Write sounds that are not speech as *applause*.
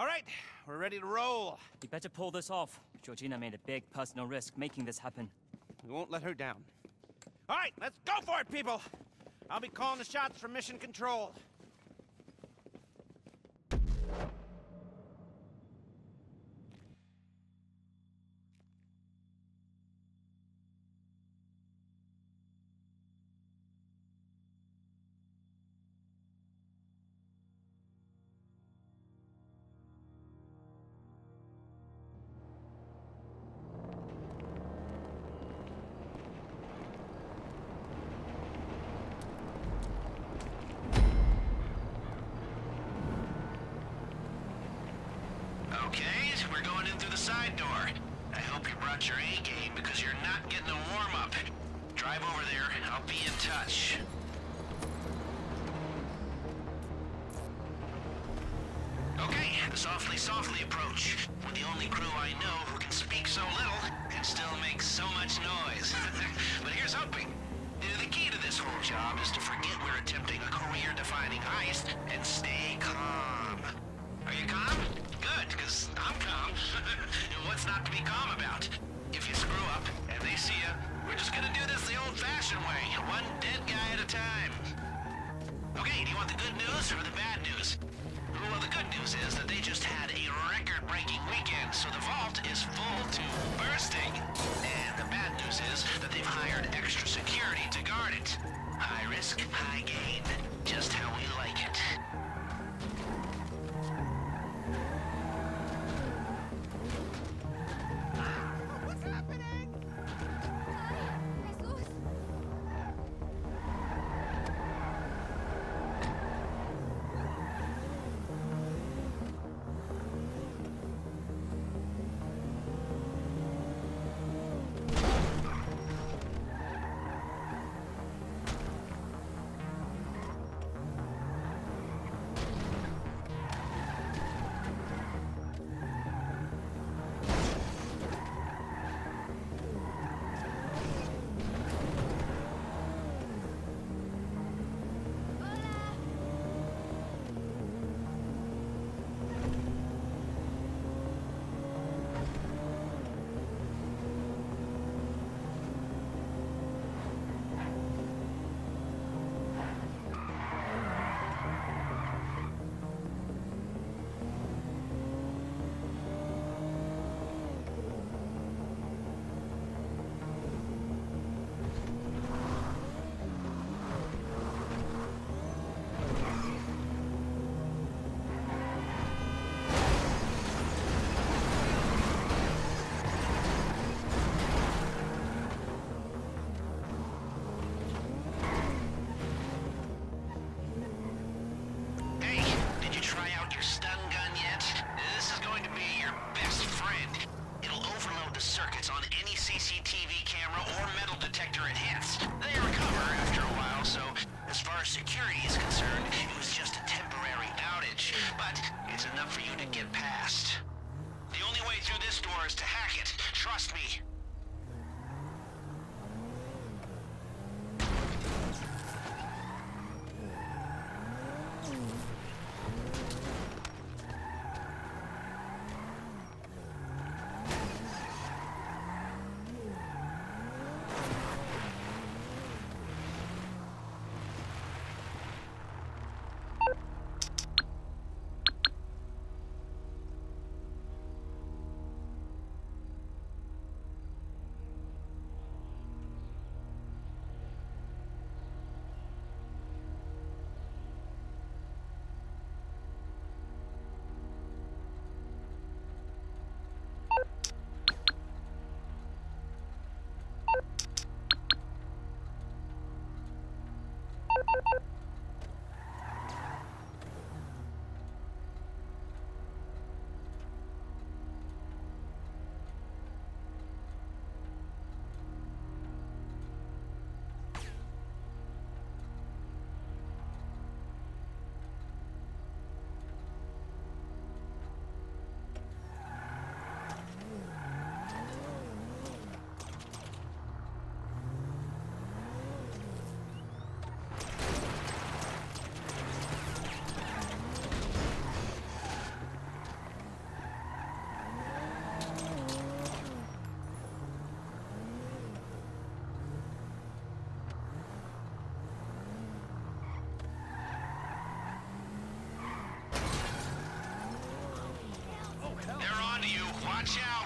All right, we're ready to roll. You better pull this off. Georgina made a big personal risk making this happen. We won't let her down. All right, let's go for it, people. I'll be calling the shots from mission control. Door. I hope you brought your A game because you're not getting a warm-up. Drive over there, I'll be in touch. Okay, softly, softly approach. With the only crew I know who can speak so little and still make so much noise. *laughs* but here's hoping. The key to this whole job is to forget we're attempting a career-defining heist and stay calm. Are you calm? Good, because I'm calm. *laughs* Not to be calm about? If you screw up and they see you, we're just gonna do this the old-fashioned way, one dead guy at a time. Okay, do you want the good news or the bad news? Well, the good news is that they just had a record-breaking weekend, so the vault is full to bursting. And the bad news is that they've hired extra security to guard it. High risk, high gain. Mm-hmm. Watch out!